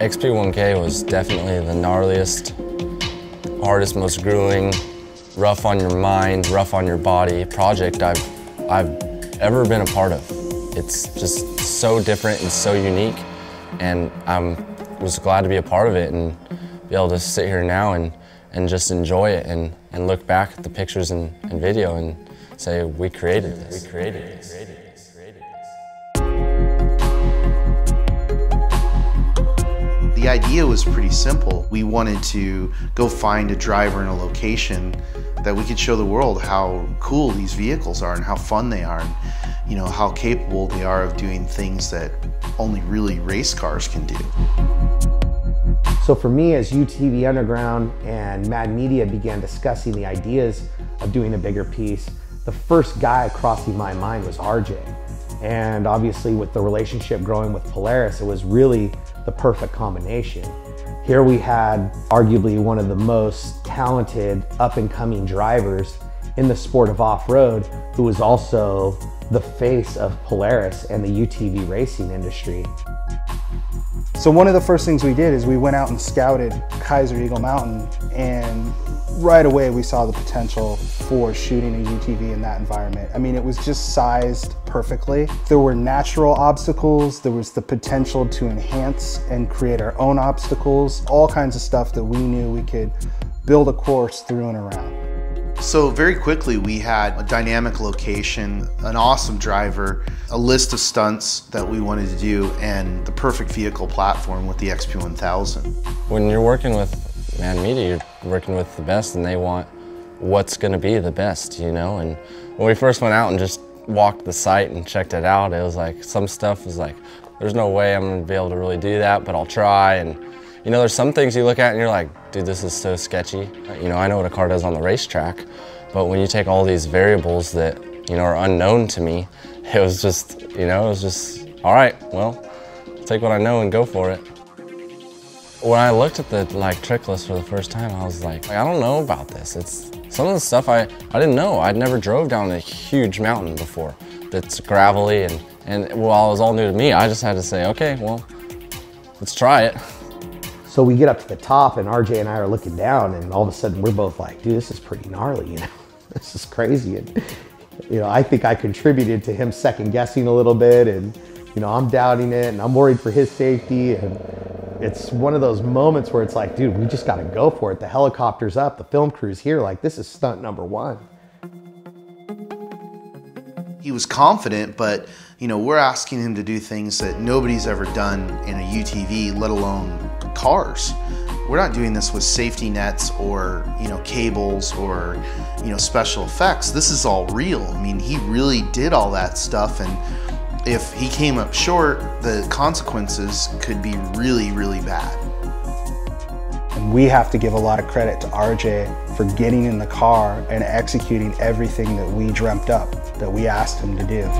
XP1K was definitely the gnarliest, hardest, most grueling, rough on your mind, rough on your body project I've, I've ever been a part of. It's just so different and so unique and I was glad to be a part of it and be able to sit here now and, and just enjoy it and, and look back at the pictures and, and video and say, we created this. We created this. The idea was pretty simple. We wanted to go find a driver in a location that we could show the world how cool these vehicles are and how fun they are and you know how capable they are of doing things that only really race cars can do. So for me as UTV Underground and Mad Media began discussing the ideas of doing a bigger piece, the first guy crossing my mind was RJ. And obviously with the relationship growing with Polaris, it was really the perfect combination. Here we had arguably one of the most talented up and coming drivers in the sport of off-road who was also the face of Polaris and the UTV racing industry. So one of the first things we did is we went out and scouted Kaiser Eagle Mountain and right away we saw the potential for shooting a UTV in that environment. I mean, it was just sized perfectly. There were natural obstacles, there was the potential to enhance and create our own obstacles, all kinds of stuff that we knew we could build a course through and around. So very quickly we had a dynamic location, an awesome driver, a list of stunts that we wanted to do, and the perfect vehicle platform with the XP1000. When you're working with Mad Media, you're working with the best and they want what's gonna be the best, you know? And when we first went out and just walked the site and checked it out, it was like, some stuff was like, there's no way I'm gonna be able to really do that, but I'll try. And you know, there's some things you look at and you're like, dude, this is so sketchy. You know, I know what a car does on the racetrack, but when you take all these variables that, you know, are unknown to me, it was just, you know, it was just, all right, well, take what I know and go for it. When I looked at the like trick list for the first time, I was like, I don't know about this. It's some of the stuff I, I didn't know. I'd never drove down a huge mountain before that's gravelly and, and while it was all new to me, I just had to say, okay, well, let's try it. So we get up to the top and RJ and I are looking down and all of a sudden we're both like, dude, this is pretty gnarly, you know? this is crazy. And, you know, I think I contributed to him second guessing a little bit and, you know, I'm doubting it and I'm worried for his safety. And it's one of those moments where it's like, dude, we just got to go for it. The helicopter's up, the film crew's here. Like, this is stunt number one. He was confident, but, you know, we're asking him to do things that nobody's ever done in a UTV, let alone cars. We're not doing this with safety nets or, you know, cables or, you know, special effects. This is all real. I mean, he really did all that stuff and if he came up short, the consequences could be really, really bad. And we have to give a lot of credit to RJ for getting in the car and executing everything that we dreamt up, that we asked him to do.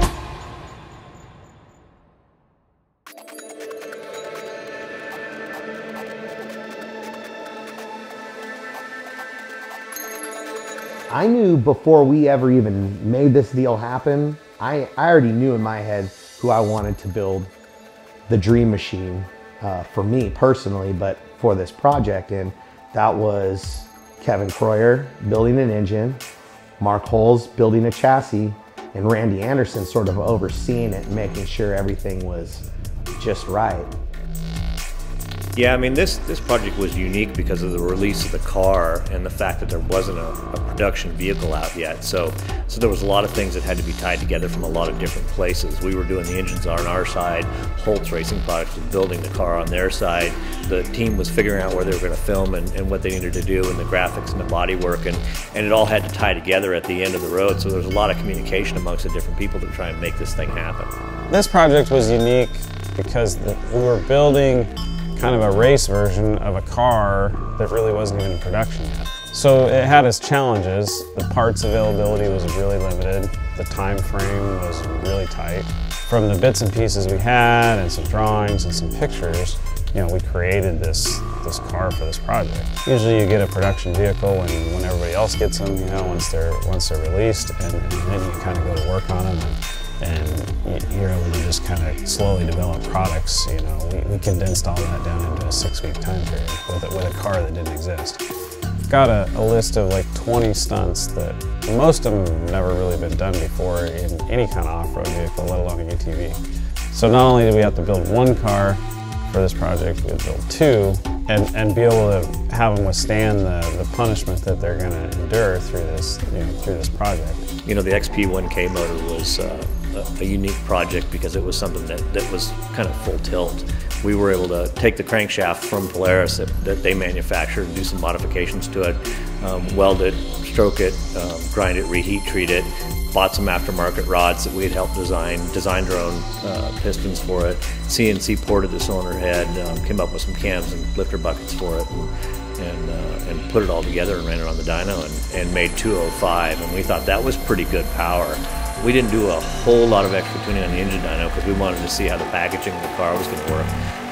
I knew before we ever even made this deal happen, I, I already knew in my head who I wanted to build the dream machine uh, for me personally, but for this project. And that was Kevin Croyer building an engine, Mark Holz building a chassis, and Randy Anderson sort of overseeing it, making sure everything was just right. Yeah, I mean this this project was unique because of the release of the car and the fact that there wasn't a, a, production vehicle out yet. So so there was a lot of things that had to be tied together from a lot of different places. We were doing the engines on our side, Holz Racing Products was building the car on their side. The team was figuring out where they were going to film and, and what they needed to do and the graphics and the body work and, and it all had to tie together at the end of the road. So there was a lot of communication amongst the different people to try and make this thing happen. This project was unique because we were building kind of a race version of a car that really wasn't even in production yet. So it had its challenges. The parts availability was really limited. The time frame was really tight. From the bits and pieces we had and some drawings and some pictures, you know, we created this this car for this project. Usually you get a production vehicle when, when everybody else gets them, you know, once they're once they're released and, and then you kind of go to work on them. And, and you're able to just kind of slowly develop products. You know, we, we condensed all that down into a six-week time period with a, with a car that didn't exist. Got a, a list of like 20 stunts that most of them have never really been done before in any kind of off-road vehicle, let alone a UTV. So not only did we have to build one car for this project, we had to build two and, and be able to have them withstand the, the punishment that they're going to endure through this, you know, through this project. You know, the XP1K motor was uh, a, a, unique project because it was something that, that was kind of full tilt. We were able to take the crankshaft from Polaris that, that they manufactured do some modifications to it, um, weld it, stroke it, um, grind it, reheat treat it, bought some aftermarket rods that we had helped design, designed our own uh, pistons for it, CNC ported the cylinder head, um, came up with some cams and lifter buckets for it, and and, uh, and, put it all together and ran it on the dyno and, and made 205. And we thought that was pretty good power. We didn't do a whole lot of extra tuning on the engine dyno because we wanted to see how the packaging of the car was going to work.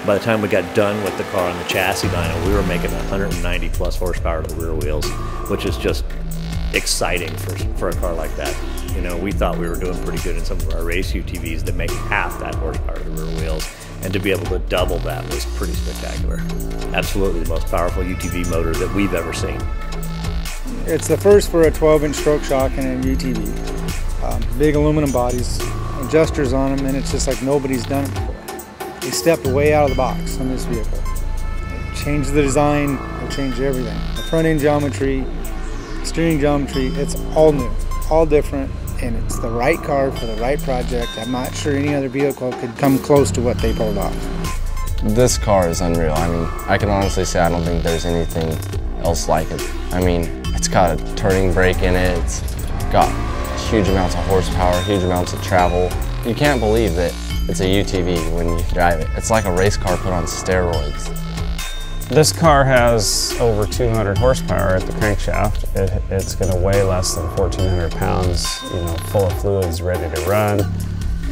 By the time we got done with the car on the chassis dyno, we were making 190 plus horsepower to the rear wheels, which is just exciting for, for a car like that. You know, we thought we were doing pretty good in some of our race UTVs that make half that horsepower to the rear wheels, and to be able to double that was pretty spectacular. Absolutely the most powerful UTV motor that we've ever seen. It's the first for a 12-inch stroke shock in a UTV. Um, big aluminum bodies, adjusters on them, and it's just like nobody's done it before. They stepped way out of the box on this vehicle. Changed the design, they changed everything. The front end geometry, steering geometry, it's all new, all different, and it's the right car for the right project. I'm not sure any other vehicle could come close to what they pulled off. This car is unreal. I mean, I can honestly say I don't think there's anything else like it. I mean, it's got a turning brake in it, it's got huge amounts of horsepower, huge amounts of travel. You can't believe that it's a UTV when you drive it. It's like a race car put on steroids. This car has over 200 horsepower at the crankshaft. It, it's going to weigh less than 1,400 pounds, you know, full of fluids, ready to run.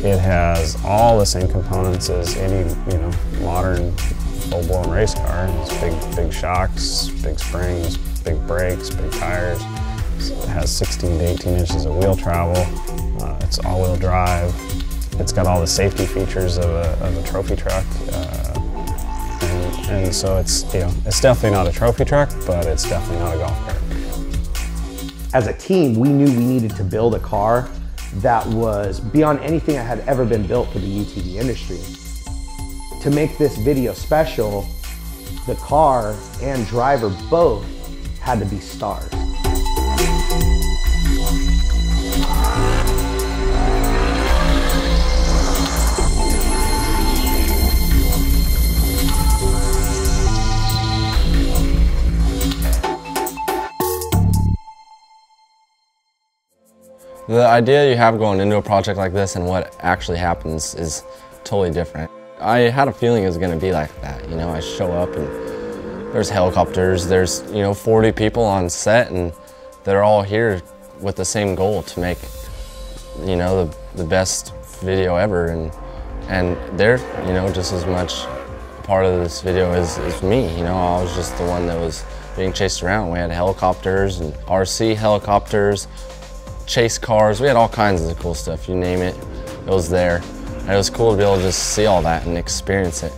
It has all the same components as any, you know, modern full-blown race car. It's big, big shocks, big springs, big brakes, big tires. It has 16 to 18 inches of wheel travel. Uh, it's all-wheel drive. It's got all the safety features of a, of a trophy truck. Uh, and so it's, you know, it's definitely not a trophy truck, but it's definitely not a golf cart. As a team, we knew we needed to build a car that was beyond anything that had ever been built for the UTV industry. To make this video special, the car and driver both had to be stars. The idea you have going into a project like this and what actually happens is totally different. I had a feeling it was going to be like that. You know, I show up and there's helicopters, there's, you know, 40 people on set and they're all here with the same goal to make, you know, the, the best video ever. And, and they're, you know, just as much part of this video as, me. You know, I was just the one that was being chased around. We had helicopters and RC helicopters, chase cars. We had all kinds of cool stuff, you name it, it was there. And it was cool to be able to just see all that and experience it.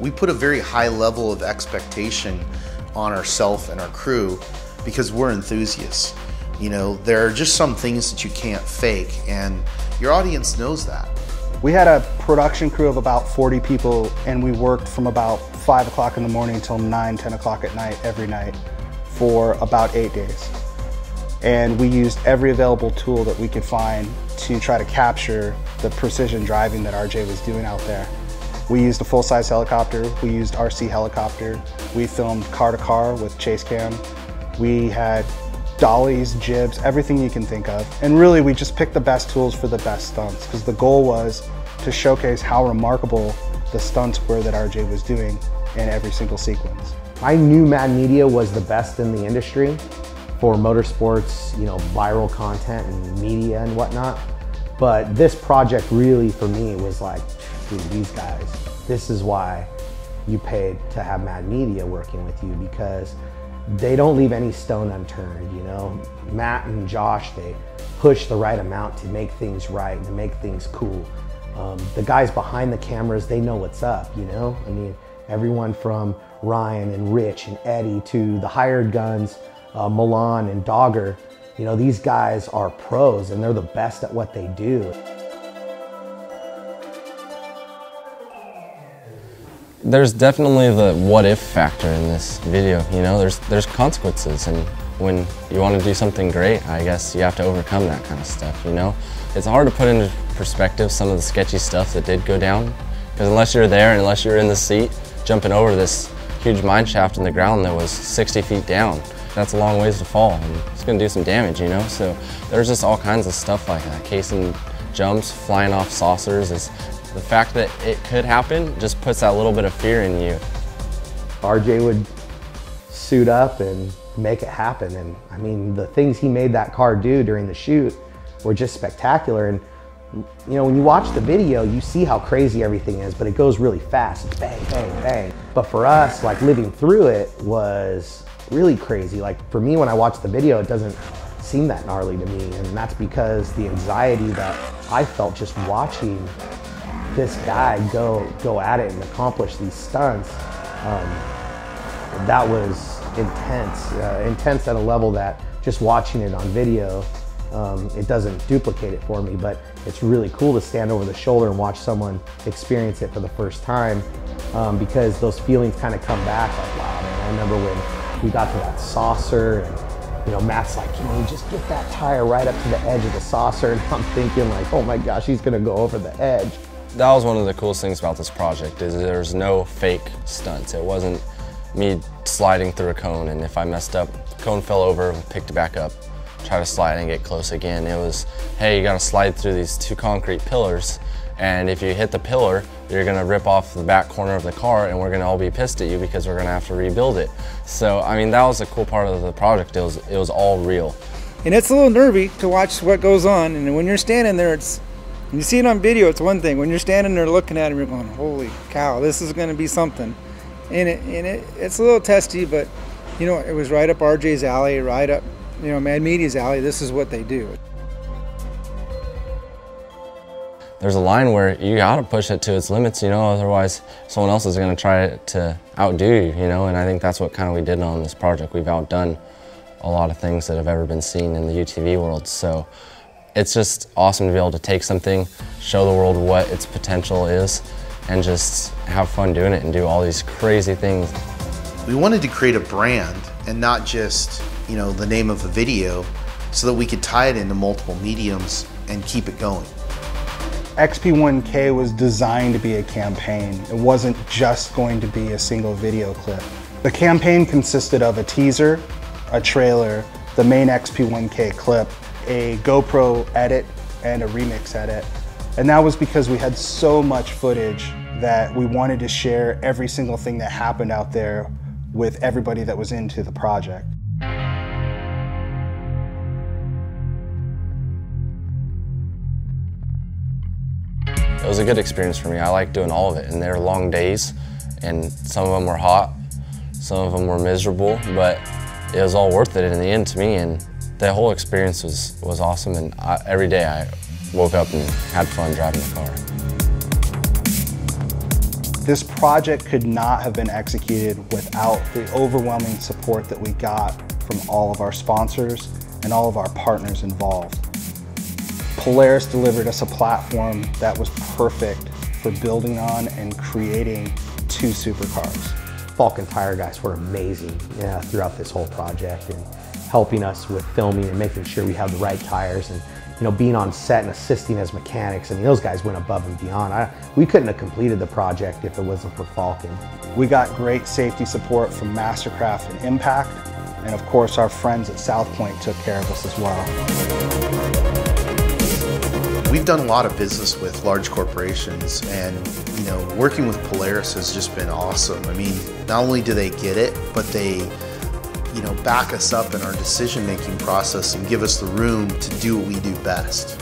We put a very high level of expectation on ourselves and our crew because we're enthusiasts. You know, there are just some things that you can't fake, and your audience knows that. We had a production crew of about 40 people, and we worked from about 5 o'clock in the morning until 9, 10 o'clock at night every night for about eight days and we used every available tool that we could find to try to capture the precision driving that RJ was doing out there. We used a full-size helicopter, we used RC helicopter, we filmed car to car with chase cam, we had dollies, jibs, everything you can think of. And really we just picked the best tools for the best stunts because the goal was to showcase how remarkable the stunts were that RJ was doing in every single sequence. I knew Mad Media was the best in the industry for motorsports, you know, viral content and media and whatnot. But this project really for me was like, dude, these guys, this is why you paid to have Mad Media working with you because they don't leave any stone unturned, you know. Matt and Josh, they push the right amount to make things right, to make things cool. Um, the guys behind the cameras, they know what's up, you know. I mean, everyone from Ryan and Rich and Eddie to the hired guns, uh, Milan and Dogger, you know, these guys are pros and they're the best at what they do. There's definitely the what if factor in this video, you know, there's, there's consequences and when you want to do something great, I guess you have to overcome that kind of stuff, you know? It's hard to put into perspective some of the sketchy stuff that did go down because unless you're there unless you're in the seat jumping over this huge mine shaft in the ground that was 60 feet down, that's a long ways to fall and it's going to do some damage, you know? So there's just all kinds of stuff like that. Casing jumps, flying off saucers, is the fact that it could happen just puts that little bit of fear in you. RJ would suit up and make it happen. And I mean, the things he made that car do during the shoot were just spectacular. And you know, when you watch the video, you see how crazy everything is, but it goes really fast. It's bang, bang, bang. But for us, like living through it was really crazy. Like for me, when I watch the video, it doesn't seem that gnarly to me. And that's because the anxiety that I felt just watching this guy go go at it and accomplish these stunts, um, that was intense. Uh, intense at a level that just watching it on video, um, it doesn't duplicate it for me, but it's really cool to stand over the shoulder and watch someone experience it for the first time um, because those feelings kind of come back like, wow, man, I remember when we got to that saucer and you know, Matt's like, you know, just get that tire right up to the edge of the saucer. And I'm thinking like, oh my gosh, he's gonna go over the edge. That was one of the coolest things about this project is there's no fake stunts. It wasn't me sliding through a cone and if I messed up, cone fell over, picked it back up, try to slide and get close again. It was, hey, you gotta slide through these two concrete pillars and if you hit the pillar, you're gonna rip off the back corner of the car and we're gonna all be pissed at you because we're gonna have to rebuild it. So, I mean, that was a cool part of the project. It was, it was all real. And it's a little nervy to watch what goes on. And when you're standing there, it's you see it on video, it's one thing. When you're standing there looking at him, you're going, "Holy cow, this is to be something." And it and it, it's a little testy, but you know, it was right up RJ's alley, right up, you know, Mad Media's alley. This is what they do. There's a line where you gotta push it to its limits, you know, otherwise someone else is gonna try to outdo you, you know, and I think that's what kind of we did on this project. We've outdone a lot of things that have ever been seen in the UTV world, so it's just awesome to be able to take something, show the world what its potential is, and just have fun doing it and do all these crazy things. We wanted to create a brand and not just, you know, the name of a video so that we could tie it into multiple mediums and keep it going. XP1K was designed to be a campaign. It wasn't just going to be a single video clip. The campaign consisted of a teaser, a trailer, the main XP1K clip, a GoPro edit, and a remix edit. And that was because we had so much footage that we wanted to share every single thing that happened out there with everybody that was into the project. Was a good experience for me. I like doing all of it, and they were long days, and some of them were hot, some of them were miserable, but it was all worth it in the end to me, and that whole experience was, was awesome, and I, every day I woke up and had fun driving the car. This project could not have been executed without the overwhelming support that we got from all of our sponsors and all of our partners involved. Polaris delivered us a platform that was perfect for building on and creating two supercars. Falken Tire guys were amazing yeah, throughout this whole project and helping us with filming and making sure we have the right tires and you know being on set and assisting as mechanics. I mean those guys went above and beyond. I, we couldn't have completed the project if it wasn't for Falken. We got great safety support from Mastercraft and Impact and of course our friends at South Point took care of us as well. We've done a lot of business with large corporations and you know working with Polaris has just been awesome. I mean, not only do they get it, but they you know back us up in our decision making process and give us the room to do what we do best.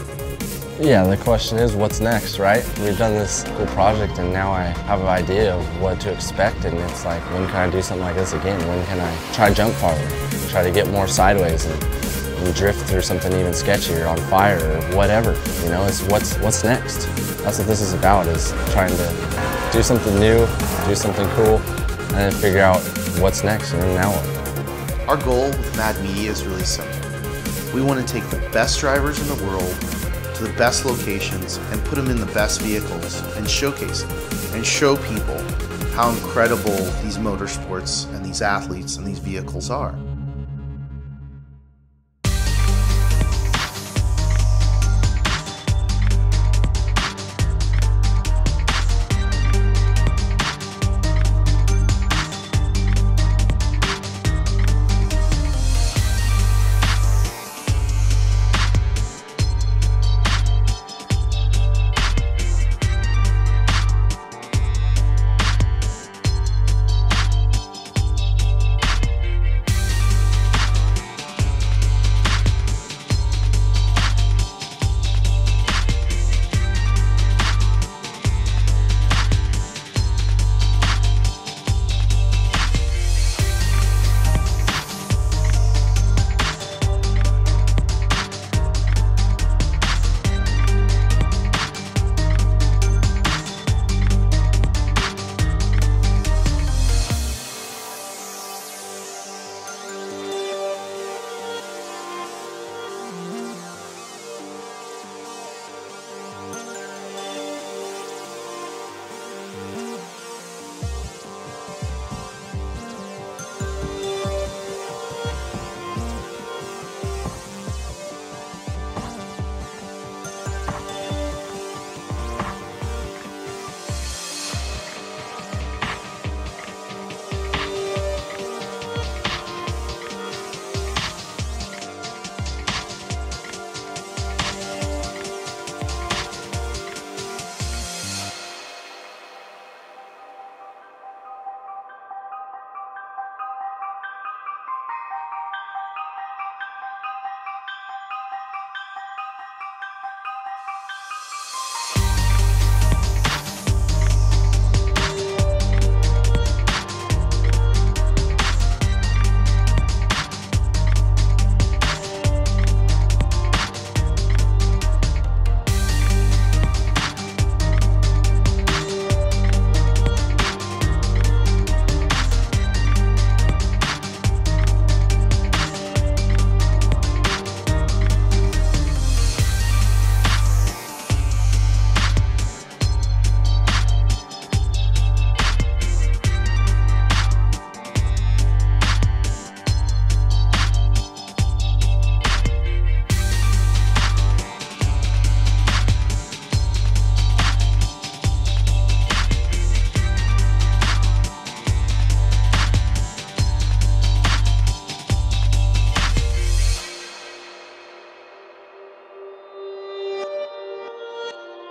Yeah, the question is what's next, right? We've done this cool project and now I have an idea of what to expect and it's like, when can I do something like this again? When can I try jump farther? Try to get more sideways and, and drift through something even sketchier on fire or whatever. You know, it's what's what's next. That's what this is about, is trying to do something new, do something cool, and then figure out what's next and then now what. Our goal with Mad Media is really simple. We want to take the best drivers in the world to the best locations and put them in the best vehicles and showcase and show people how incredible these motorsports and these athletes and these vehicles are.